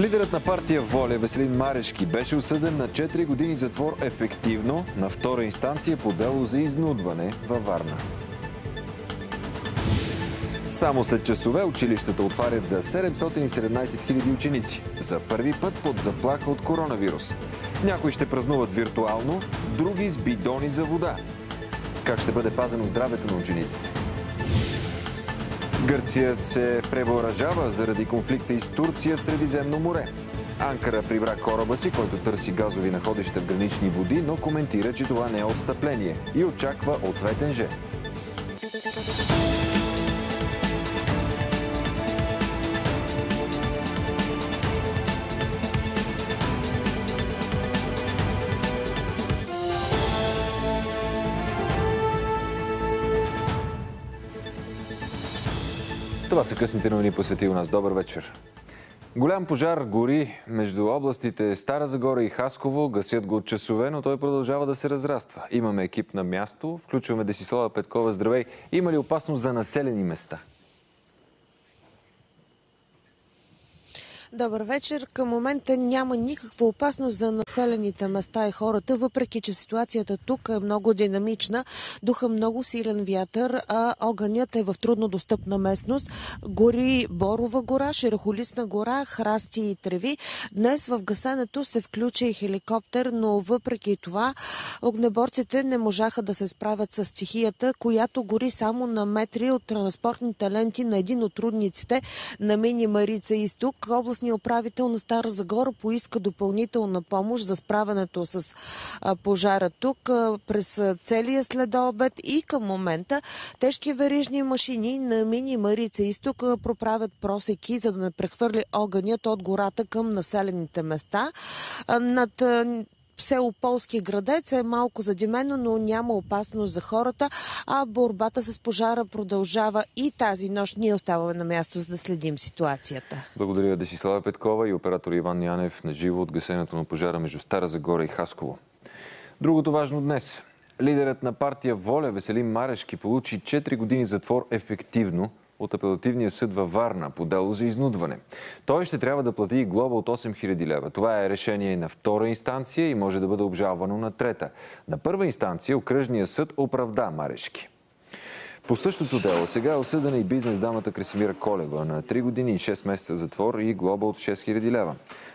Лидерът на партия Воля Веселин Марешки беше осъден на 4 години затвор ефективно на втора инстанция по дело за изнудване във Варна. Само след часове училищата отварят за 717 000 ученици. За първи път под заплаха от коронавирус. Някои ще празнуват виртуално, други с бидони за вода. Как ще бъде пазено здравето на учениците? Гърция се превъоръжава заради конфликта и с Турция в Средиземно море. Анкара прибра кораба си, който търси газови находища в гранични води, но коментира, че това не е отстъпление и очаква ответен жест. Това са късните новини посвети у нас. Добър вечер. Голям пожар гори между областите Стара Загора и Хасково. Гасят го от часове, но той продължава да се разраства. Имаме екип на място. Включваме Десислава Петкова. Здравей. Има ли опасност за населени места? Добър вечер. Към момента няма никаква опасност за населените места и хората, въпреки че ситуацията тук е много динамична. Духа много силен вятър, а огънят е в трудно достъпна местност. Гори Борова гора, Шерохолисна гора, храсти и треви. Днес в гасенето се включи и хеликоптер, но въпреки това огнеборците не можаха да се справят с стихията, която гори само на метри от транспортните ленти на един от трудниците на мини Марица Изток, област областния управител на Стара Загора поиска допълнителна помощ за справянето с пожара тук през целия следобед и към момента тежки верижни машини на мини Марица Изток проправят просеки, за да не прехвърли огънят от гората към населените места. Над село Полски градец е малко задимено, но няма опасност за хората, а борбата с пожара продължава и тази нощ. Ние оставаме на място, за да следим ситуацията. Благодаря Десислава Петкова и оператор Иван Янев на живо от гасенето на пожара между Стара Загора и Хасково. Другото важно днес. Лидерът на партия Воля Веселин Марешки получи 4 години затвор ефективно от апелативния съд във Варна по дело за изнудване. Той ще трябва да плати глоба от 8000 лева. Това е решение на втора инстанция и може да бъде обжалвано на трета. На първа инстанция окръжния съд оправда Марешки. По същото дело сега е осъдена и бизнес дамата Красимира Колева на 3 години и 6 месеца затвор и глоба от 6000 лева.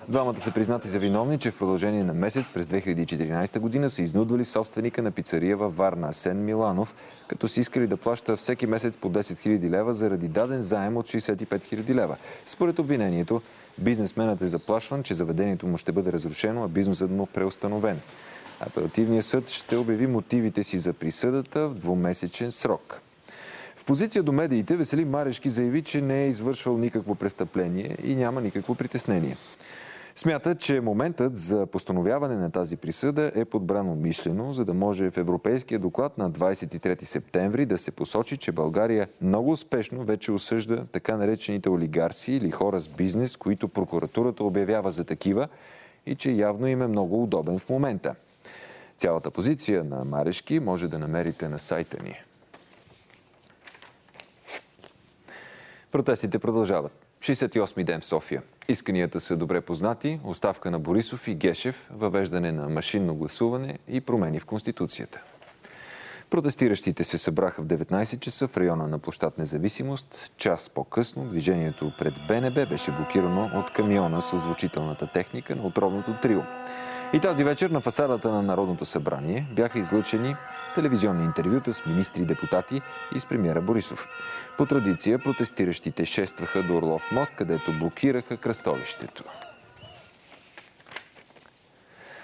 Двамата са признати за виновни, че в продължение на месец през 2014 година са изнудвали собственика на пицария във Варна, Асен Миланов, като си искали да плаща всеки месец по 10 000 лева заради даден заем от 65 000 лева. Според обвинението, бизнесменът е заплашван, че заведението му ще бъде разрушено, а бизнесът му преустановен. Апелативният съд ще обяви мотивите си за присъдата в двумесечен срок. В позиция до медиите Веселин Марешки заяви, че не е извършвал никакво престъпление и няма никакво притеснение. Смята, че моментът за постановяване на тази присъда е подбран умишлено, за да може в Европейския доклад на 23 септември да се посочи, че България много успешно вече осъжда така наречените олигарси или хора с бизнес, които прокуратурата обявява за такива и че явно им е много удобен в момента. Цялата позиция на Марешки може да намерите на сайта ни. Протестите продължават. 68-ми ден в София. Исканията са добре познати. Оставка на Борисов и Гешев, въвеждане на машинно гласуване и промени в Конституцията. Протестиращите се събраха в 19 часа в района на площад Независимост. Час по-късно движението пред БНБ беше блокирано от камиона с звучителната техника на отровното трио. И тази вечер на фасадата на Народното събрание бяха излъчени телевизионни интервюта с министри депутати и с премиера Борисов. По традиция протестиращите шестваха до Орлов мост, където блокираха кръстовището.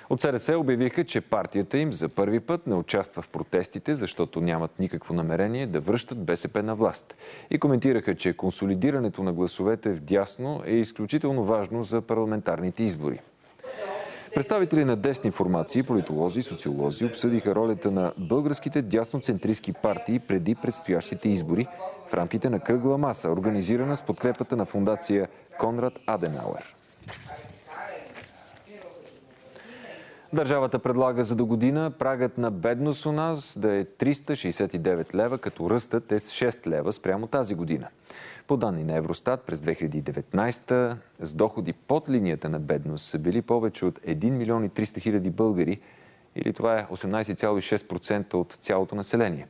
От СРС обявиха, че партията им за първи път не участва в протестите, защото нямат никакво намерение да връщат БСП на власт. И коментираха, че консолидирането на гласовете в дясно е изключително важно за парламентарните избори. Представители на десни формации, политолози и социолози обсъдиха ролята на българските дясноцентристски партии преди предстоящите избори в рамките на кръгла маса, организирана с подкрепата на фундация Конрад Аденауер. Държавата предлага за до година прагът на бедност у нас да е 369 лева, като ръстът е с 6 лева спрямо тази година. По данни на Евростат през 2019 с доходи под линията на бедност са били повече от 1 милион и 300 хиляди българи, или това е 18,6% от цялото население.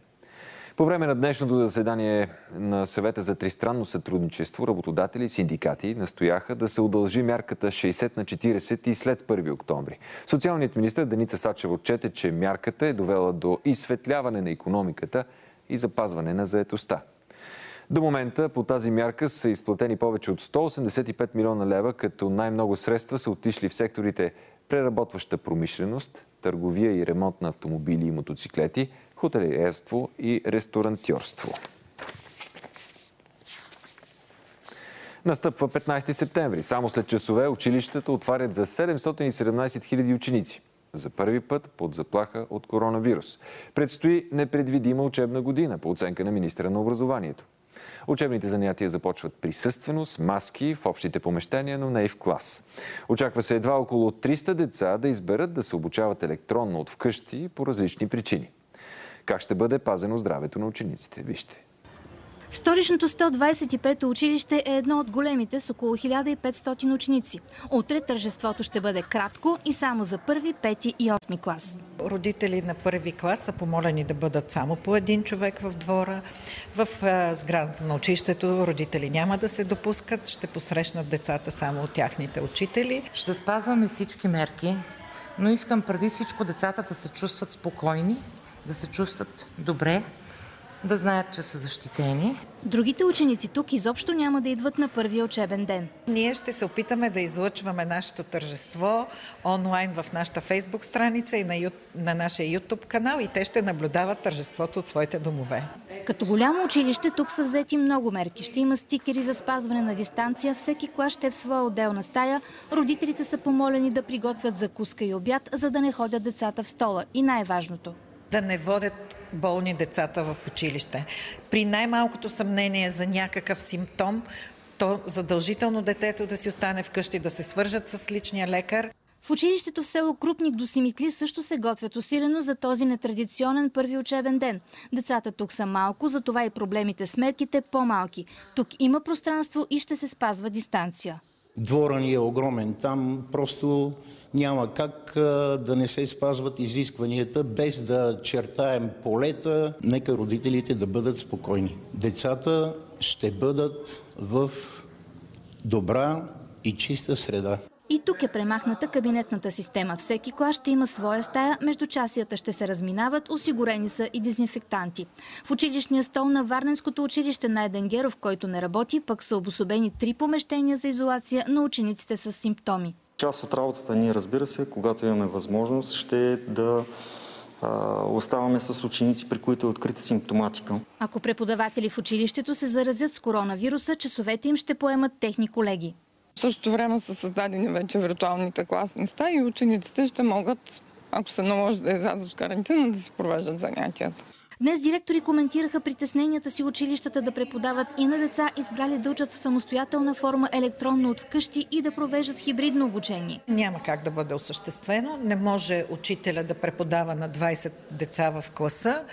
По време на днешното заседание на съвета за тристранно сътрудничество, работодатели и синдикати настояха да се удължи мярката 60 на 40 и след 1 октомври. Социалният министр Деница Сачева отчете, че мярката е довела до изсветляване на економиката и запазване на заетостта. До момента по тази мярка са изплатени повече от 185 милиона лева, като най-много средства са отишли в секторите преработваща промишленост, търговия и ремонт на автомобили и мотоциклети, хотелиерство и ресторантьорство. Настъпва 15 септември. Само след часове училищата отварят за 717 000 ученици. За първи път под заплаха от коронавирус. Предстои непредвидима учебна година по оценка на министра на образованието. Учебните занятия започват присъствено, с маски в общите помещения, но не и в клас. Очаква се едва около 300 деца да изберат да се обучават електронно от вкъщи по различни причини. Как ще бъде пазено здравето на учениците? Вижте. Столичното 125-то училище е едно от големите с около 1500 ученици. Утре тържеството ще бъде кратко и само за първи, пети и осми клас. Родители на първи клас са помолени да бъдат само по един човек в двора. В сградата на училището родители няма да се допускат, ще посрещнат децата само от тяхните учители. Ще спазваме всички мерки, но искам преди всичко децата да се чувстват спокойни, да се чувстват добре, да знаят, че са защитени. Другите ученици тук изобщо няма да идват на първия учебен ден. Ние ще се опитаме да излъчваме нашето тържество онлайн в нашата фейсбук страница и на, ю... на нашия YouTube канал и те ще наблюдават тържеството от своите домове. Като голямо училище тук са взети много мерки. Ще има стикери за спазване на дистанция, всеки клас ще е в своя отделна стая. Родителите са помолени да приготвят закуска и обяд, за да не ходят децата в стола. И най-важното – да не водят болни децата в училище. При най-малкото съмнение за някакъв симптом, то задължително детето да си остане вкъщи, да се свържат с личния лекар. В училището в село Крупник до Симитли също се готвят усилено за този нетрадиционен първи учебен ден. Децата тук са малко, затова и проблемите с мерките по-малки. Тук има пространство и ще се спазва дистанция. Двора ни е огромен. Там просто няма как да не се спазват изискванията, без да чертаем полета. Нека родителите да бъдат спокойни. Децата ще бъдат в добра и чиста среда. И тук е премахната кабинетната система. Всеки клас ще има своя стая, между часията ще се разминават, осигурени са и дезинфектанти. В училищния стол на Варненското училище на Еденгеров, който не работи, пък са обособени три помещения за изолация на учениците с симптоми. Част от работата ни, разбира се, когато имаме възможност, ще е да оставаме с ученици, при които е открита симптоматика. Ако преподаватели в училището се заразят с коронавируса, часовете им ще поемат техни колеги. В същото време са създадени вече виртуалните класни стаи и учениците ще могат, ако се наложи да излязат в карантина, да си провеждат занятията. Днес директори коментираха притесненията си училищата да преподават и на деца, избрали да учат в самостоятелна форма електронно от вкъщи и да провеждат хибридно обучение. Няма как да бъде осъществено. Не може учителя да преподава на 20 деца в класа,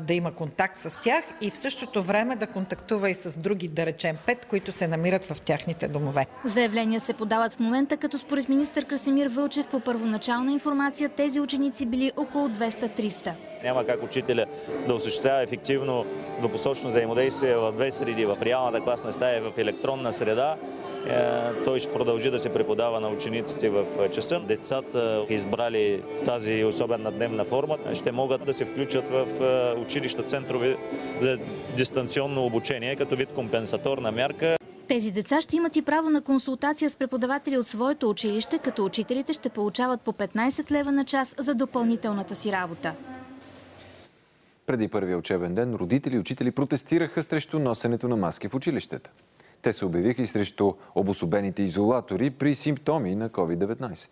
да има контакт с тях и в същото време да контактува и с други, да речем, пет, които се намират в тяхните домове. Заявления се подават в момента, като според министър Красимир Вълчев по първоначална информация тези ученици били около 200-300. Няма как учителя да осъществява ефективно двупосочно взаимодействие в две среди, в реалната класна стая в електронна среда. Е, той ще продължи да се преподава на учениците в часа. Децата, избрали тази особена дневна форма, ще могат да се включат в е, училища центрове за дистанционно обучение като вид компенсаторна мярка. Тези деца ще имат и право на консултация с преподаватели от своето училище, като учителите ще получават по 15 лева на час за допълнителната си работа. Преди първия учебен ден родители и учители протестираха срещу носенето на маски в училищата. Те се обявиха и срещу обособените изолатори при симптоми на COVID-19.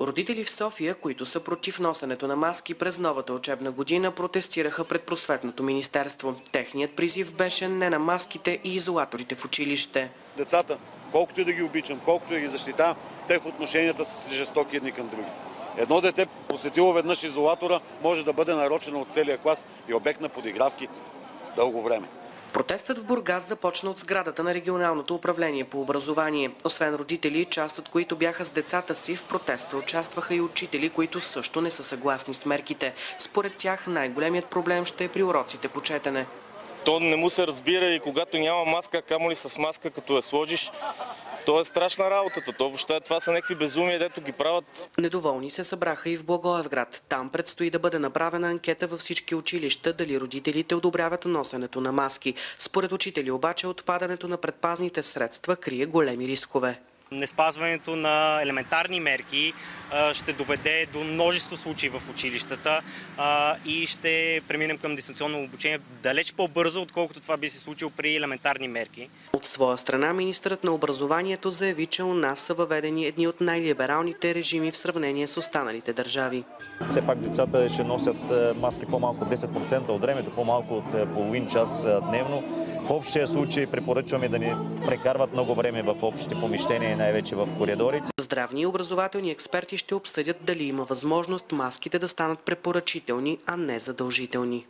Родители в София, които са против носенето на маски през новата учебна година, протестираха пред просветното министерство. Техният призив беше не на маските и изолаторите в училище. Децата, колкото и да ги обичам, колкото и да ги защитавам, те в отношенията са жестоки едни към други. Едно дете, посетило веднъж изолатора, може да бъде нарочено от целия клас и обект на подигравки дълго време. Протестът в Бургас започна от сградата на регионалното управление по образование. Освен родители, част от които бяха с децата си, в протеста участваха и учители, които също не са съгласни с мерките. Според тях най-големият проблем ще е при уроците по четене. То не му се разбира и когато няма маска, камо ли с маска, като я сложиш, то е страшна работата. То въобще това са някакви безумия, дето ги правят. Недоволни се събраха и в Благоевград. Там предстои да бъде направена анкета във всички училища, дали родителите одобряват носенето на маски. Според учители обаче отпадането на предпазните средства крие големи рискове. Неспазването на елементарни мерки ще доведе до множество случаи в училищата и ще преминем към дистанционно обучение далеч по-бързо, отколкото това би се случило при елементарни мерки. От своя страна, министърът на образованието заяви, че у нас са въведени едни от най-либералните режими в сравнение с останалите държави. Все пак децата ще носят маски по-малко 10% от времето, по-малко от половин час дневно. В общия случай препоръчваме да не прекарват много време в общите помещения и най-вече в коридорите. Здравни и образователни експерти ще обсъдят дали има възможност маските да станат препоръчителни, а не задължителни.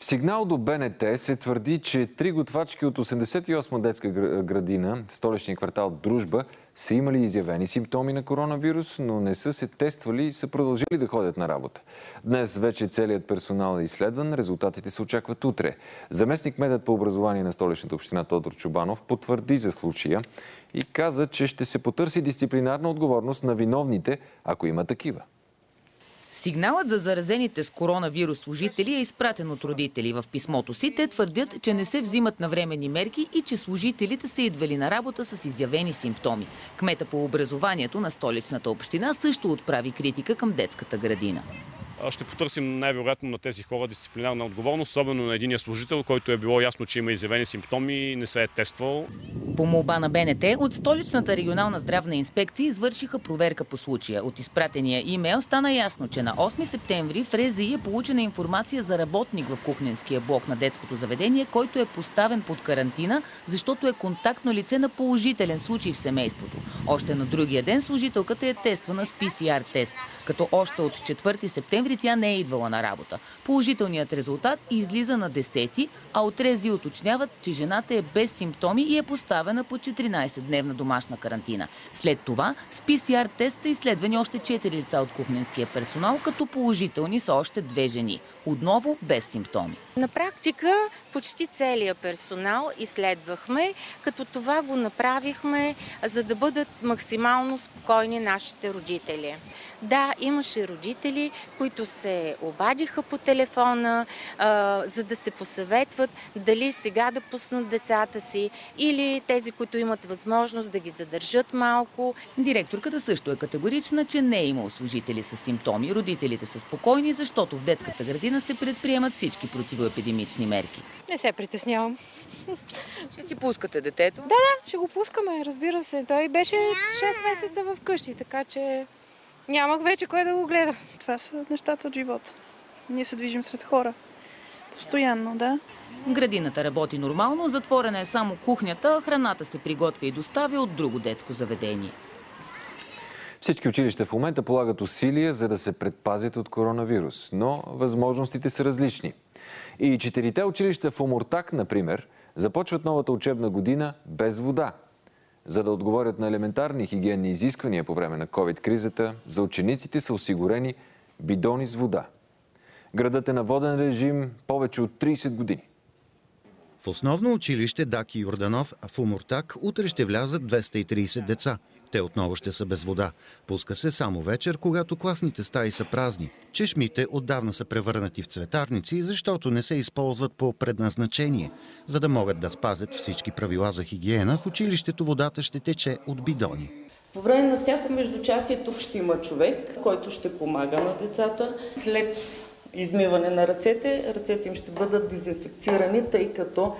В сигнал до БНТ се твърди, че три готвачки от 88 детска градина, столичния квартал Дружба, са имали изявени симптоми на коронавирус, но не са се тествали и са продължили да ходят на работа. Днес вече целият персонал е изследван, резултатите се очакват утре. Заместник медът по образование на столичната община Тодор Чубанов потвърди за случая и каза, че ще се потърси дисциплинарна отговорност на виновните, ако има такива. Сигналът за заразените с коронавирус служители е изпратен от родители. В писмото си те твърдят, че не се взимат навремени мерки и че служителите са идвали на работа с изявени симптоми. Кмета по образованието на столичната община също отправи критика към детската градина ще потърсим най-вероятно на тези хора дисциплинарна отговорност, особено на единия служител, който е било ясно, че има изявени симптоми и не се е тествал. По молба на БНТ, от столичната регионална здравна инспекция извършиха проверка по случая. От изпратения имейл стана ясно, че на 8 септември в РЗИ е получена информация за работник в кухненския блок на детското заведение, който е поставен под карантина, защото е контактно лице на положителен случай в семейството. Още на другия ден служителката е тествана с PCR тест, като още от 4 септември тя не е идвала на работа. Положителният резултат излиза на 10, а от Рези уточняват, че жената е без симптоми и е поставена по 14-дневна домашна карантина. След това с PCR тест са изследвани още 4 лица от кухненския персонал, като положителни са още две жени. Отново без симптоми. На практика почти целия персонал изследвахме, като това го направихме, за да бъдат максимално спокойни нашите родители. Да, имаше родители, които се обадиха по телефона, а, за да се посъветват дали сега да пуснат децата си или тези, които имат възможност да ги задържат малко. Директорката също е категорична, че не е имал служители с симптоми. Родителите са спокойни, защото в детската градина се предприемат всички противоепидемични мерки. Не се притеснявам. Ще си пускате детето? Да, да, ще го пускаме, разбира се. Той беше 6 месеца в къщи, така че нямах вече кой да го гледа. Това са нещата от живота. Ние се движим сред хора. Постоянно, да. Градината работи нормално, затворена е само кухнята, храната се приготвя и доставя от друго детско заведение. Всички училища в момента полагат усилия, за да се предпазят от коронавирус, но възможностите са различни. И четирите училища в Омуртак, например, започват новата учебна година без вода. За да отговорят на елементарни хигиенни изисквания по време на COVID-кризата, за учениците са осигурени бидони с вода. Градът е на воден режим повече от 30 години. В основно училище Даки Йорданов в Умуртак утре ще влязат 230 деца. Те отново ще са без вода. Пуска се само вечер, когато класните стаи са празни. Чешмите отдавна са превърнати в цветарници, защото не се използват по предназначение. За да могат да спазят всички правила за хигиена, в училището водата ще тече от бидони. По време на всяко междучасие тук ще има човек, който ще помага на децата. След измиване на ръцете, ръцете им ще бъдат дезинфекцирани, тъй като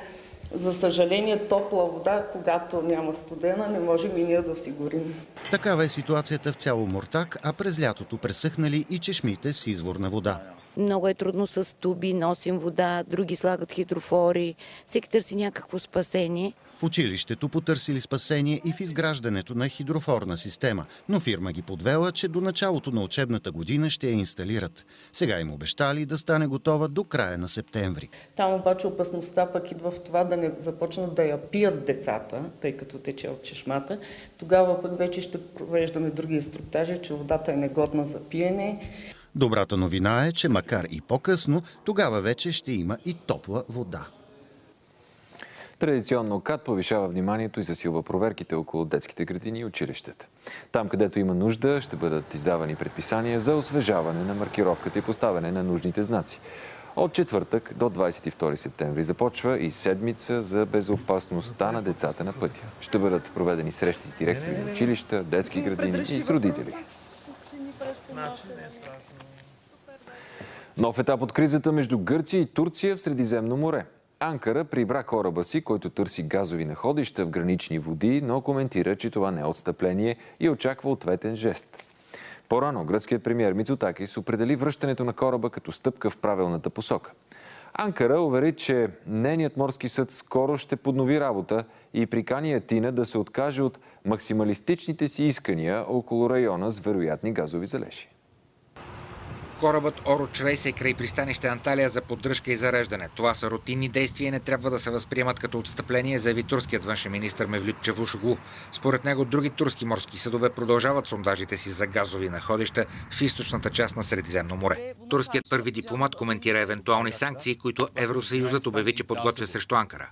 за съжаление, топла вода, когато няма студена, не можем и ние да осигурим. Такава е ситуацията в цяло Мортак, а през лятото пресъхнали и чешмите с изворна вода. Много е трудно с туби, носим вода, други слагат хидрофори. Всеки търси някакво спасение. В училището потърсили спасение и в изграждането на хидрофорна система, но фирма ги подвела, че до началото на учебната година ще я инсталират. Сега им обещали да стане готова до края на септември. Там обаче опасността пък идва в това да не започнат да я пият децата, тъй като тече от чешмата. Тогава пък вече ще провеждаме други инструктажи, че водата е негодна за пиене. Добрата новина е, че макар и по-късно, тогава вече ще има и топла вода. Традиционно КАТ повишава вниманието и засилва проверките около детските градини и училищата. Там, където има нужда, ще бъдат издавани предписания за освежаване на маркировката и поставяне на нужните знаци. От четвъртък до 22 септември започва и седмица за безопасността на децата на пътя. Ще бъдат проведени срещи с директори на училища, детски градини и с родители. Нов етап от кризата между Гърция и Турция в Средиземно море. Анкара прибра кораба си, който търси газови находища в гранични води, но коментира, че това не е отстъпление и очаква ответен жест. По-рано гръцкият премьер Мицотакис определи връщането на кораба като стъпка в правилната посока. Анкара увери, че нейният морски съд скоро ще поднови работа и прикани Атина да се откаже от максималистичните си искания около района с вероятни газови залежи. Корабът Оро Чрейс е край пристанище Анталия за поддръжка и зареждане. Това са рутинни действия и не трябва да се възприемат като отстъпление, заяви турският външен министр Мевлют Чавушоглу. Според него други турски морски съдове продължават сондажите си за газови находища в източната част на Средиземно море. Турският първи дипломат коментира евентуални санкции, които Евросъюзът обяви, че подготвя срещу Анкара.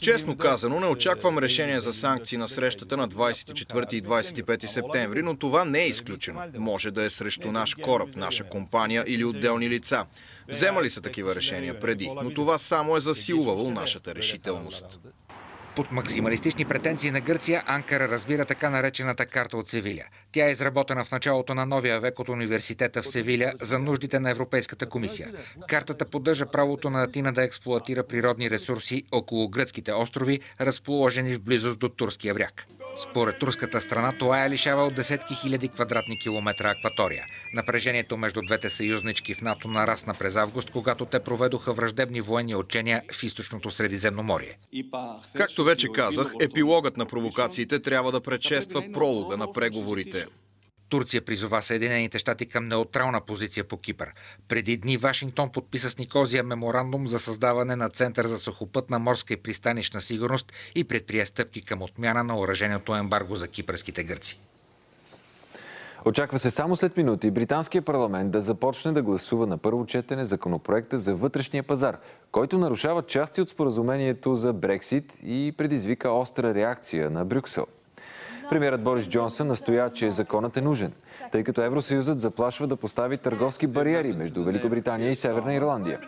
Честно казано, не очаквам решение за санкции на срещата на 24 и 25 септември, но това не е изключено. Може да е срещу наш кораб, наша компания или отделни лица. Вземали са такива решения преди, но това само е засилвало нашата решителност. Под максималистични претенции на Гърция, Анкара разбира така наречената карта от Севиля. Тя е изработена в началото на новия век от университета в Севиля за нуждите на Европейската комисия. Картата поддържа правото на Атина да експлуатира природни ресурси около гръцките острови, разположени в близост до турския бряг. Според турската страна това я лишава от десетки хиляди квадратни километра акватория. Напрежението между двете съюзнички в НАТО нарасна през август, когато те проведоха враждебни военни учения в източното Средиземноморие. Както вече казах, епилогът на провокациите трябва да предшества пролога на преговорите. Турция призова Съединените щати към неутрална позиция по Кипър. Преди дни Вашингтон подписа с Никозия меморандум за създаване на Център за сухопътна морска и пристанищна сигурност и предприе стъпки към отмяна на уражението ембарго за кипърските гърци. Очаква се само след минути британския парламент да започне да гласува на първо четене законопроекта за вътрешния пазар, който нарушава части от споразумението за Брексит и предизвика остра реакция на Брюксел. Премьерът Борис Джонсън настоя, че законът е нужен, тъй като Евросъюзът заплашва да постави търговски бариери между Великобритания и Северна Ирландия.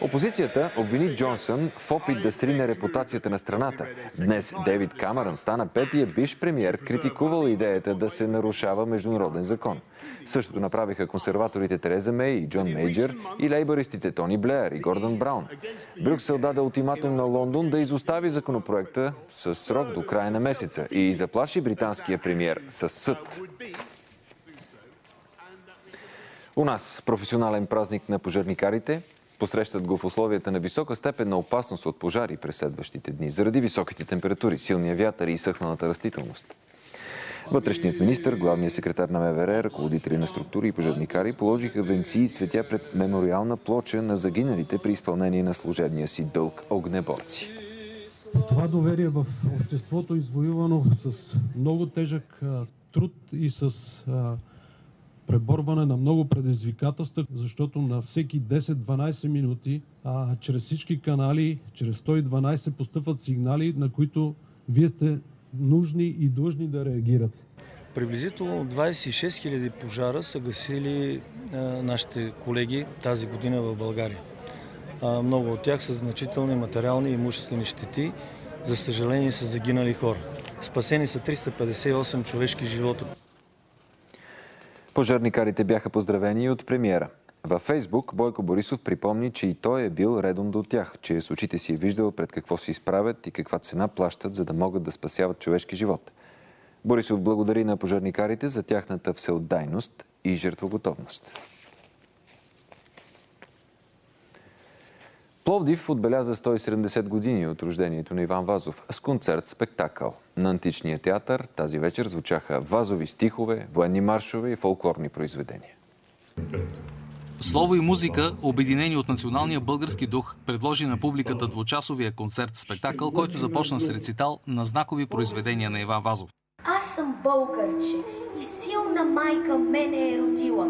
Опозицията обвини Джонсън в опит да срине репутацията на страната. Днес Дейвид Камерън стана петия биш премьер, критикувал идеята да се нарушава международен закон. Същото направиха консерваторите Тереза Мей и Джон Мейджер и лейбористите Тони Блеер и Гордон Браун. Брюксел даде ултиматум на Лондон да изостави законопроекта с срок до края на месеца и заплаши британския премьер с съд. У нас професионален празник на пожарникарите посрещат го в условията на висока степен на опасност от пожари през следващите дни, заради високите температури, силния вятър и изсъхналата растителност. Вътрешният министр, главният секретар на МВР, ръководители на структури и пожарникари положиха венци и цветя пред мемориална плоча на загиналите при изпълнение на служебния си дълг огнеборци. Това доверие в обществото извоювано с много тежък труд и с преборване на много предизвикателства, защото на всеки 10-12 минути а, чрез всички канали, чрез 112 постъпват сигнали, на които вие сте нужни и длъжни да реагирате. Приблизително 26 000 пожара са гасили а, нашите колеги тази година в България. А, много от тях са значителни материални и имуществени щети. За съжаление са загинали хора. Спасени са 358 човешки живота. Пожарникарите бяха поздравени от премиера. Във Фейсбук Бойко Борисов припомни, че и той е бил редом до тях, че с очите си е виждал пред какво се изправят и каква цена плащат, за да могат да спасяват човешки живот. Борисов благодари на пожарникарите за тяхната всеотдайност и жертвоготовност. Пловдив отбеляза 170 години от рождението на Иван Вазов с концерт-спектакъл. На античния театър тази вечер звучаха вазови стихове, военни маршове и фолклорни произведения. Слово и музика, обединени от националния български дух, предложи на публиката двучасовия концерт-спектакъл, който започна с рецитал на знакови произведения на Иван Вазов. Аз съм българче и силна майка мене е родила.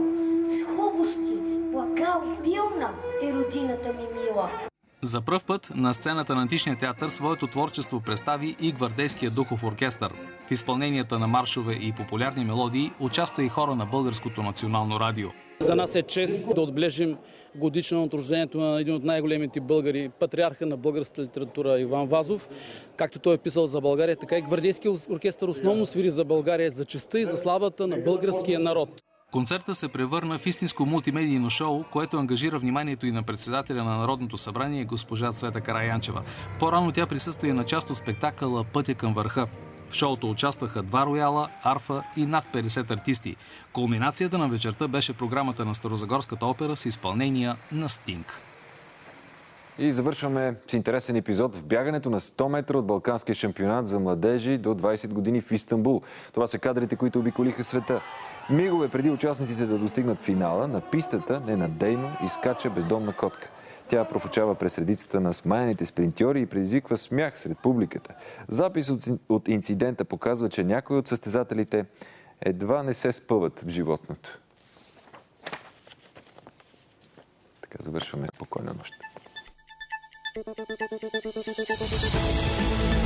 С хубости, благал, билна е родината ми мила. За пръв път на сцената на Античния театър своето творчество представи и Гвардейския духов оркестър. В изпълненията на маршове и популярни мелодии участва и хора на Българското национално радио. За нас е чест да отбележим годишно от рождението на един от най-големите българи, патриарха на българската литература Иван Вазов. Както той е писал за България, така и Гвардейския оркестър основно свири за България, за честа и за славата на българския народ. Концерта се превърна в истинско мултимедийно шоу, което ангажира вниманието и на председателя на Народното събрание госпожа Цвета Караянчева. По-рано тя присъства и на част от спектакъла Пътя към върха. В шоуто участваха два рояла, арфа и над 50 артисти. Кулминацията на вечерта беше програмата на Старозагорската опера с изпълнения на Стинг. И завършваме с интересен епизод в бягането на 100 метра от Балканския шампионат за младежи до 20 години в Истанбул. Това са кадрите, които обиколиха света. Мигове преди участниците да достигнат финала, на пистата ненадейно изкача бездомна котка. Тя профучава през редицата на смаяните спринтьори и предизвиква смях сред публиката. Запис от инцидента показва, че някои от състезателите едва не се спъват в животното. Така завършваме спокойна нощ. Thank you.